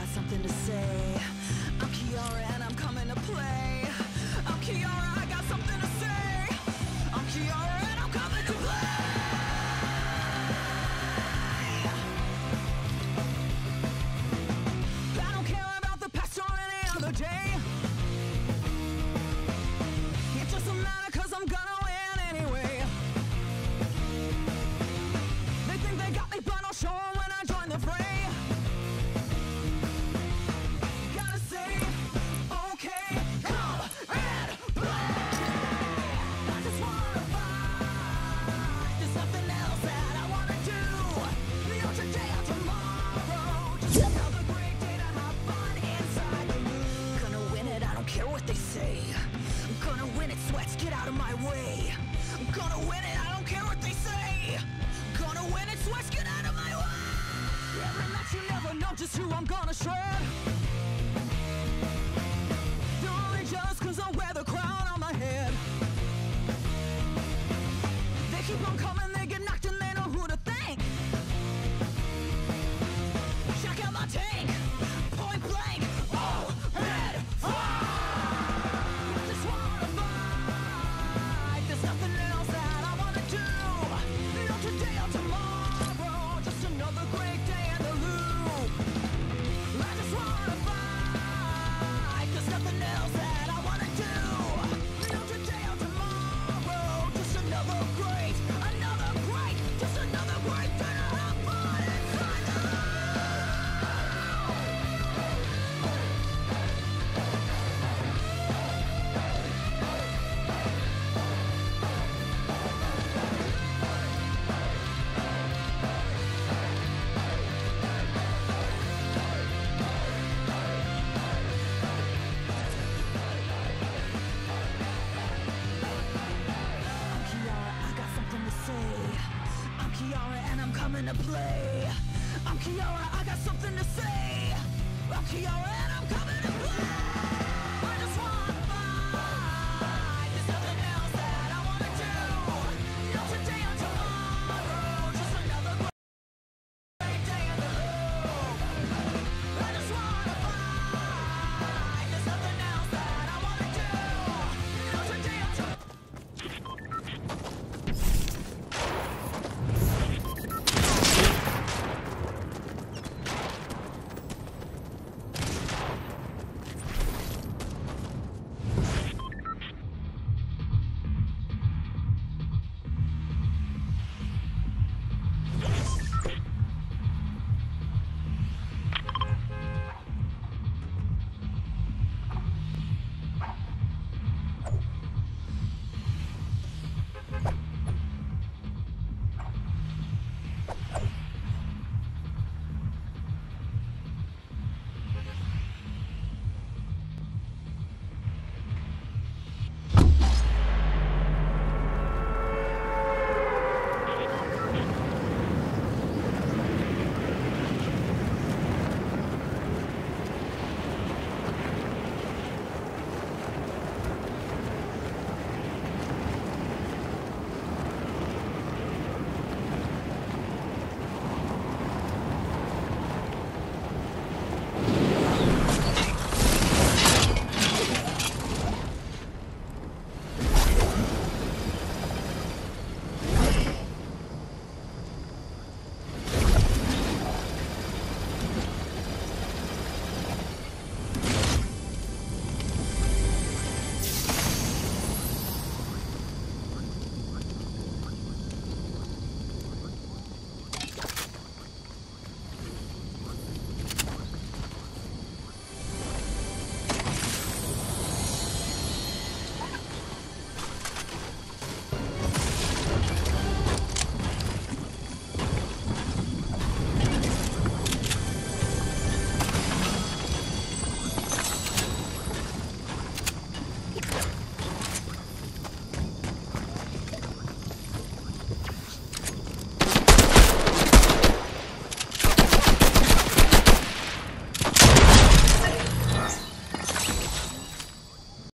got something to say. I'm Kiara and I'm coming to play. I'm Kiara. gonna win it, I don't care what they say. Gonna win it, get out of my way. Every match you never know just who I'm gonna shred. I'm play. I'm Kiara, I got something to say. I'm Kiara and I'm coming to play.